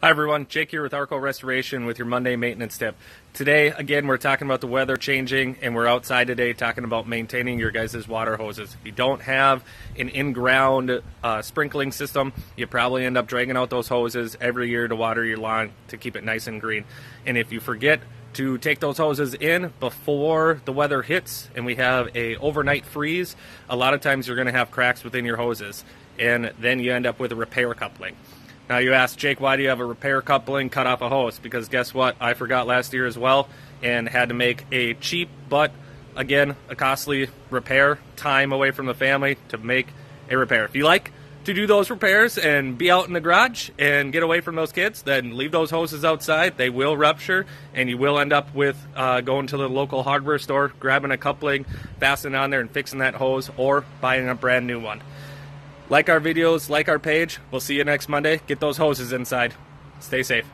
Hi everyone, Jake here with Arko Restoration with your Monday maintenance tip. Today, again, we're talking about the weather changing and we're outside today talking about maintaining your guys' water hoses. If you don't have an in-ground uh, sprinkling system, you probably end up dragging out those hoses every year to water your lawn to keep it nice and green. And if you forget to take those hoses in before the weather hits and we have a overnight freeze, a lot of times you're going to have cracks within your hoses and then you end up with a repair coupling. Now you ask Jake, why do you have a repair coupling cut off a hose? Because guess what? I forgot last year as well and had to make a cheap but again a costly repair time away from the family to make a repair. If you like to do those repairs and be out in the garage and get away from those kids, then leave those hoses outside. They will rupture, and you will end up with uh, going to the local hardware store, grabbing a coupling, fastening on there, and fixing that hose, or buying a brand new one. Like our videos, like our page. We'll see you next Monday. Get those hoses inside. Stay safe.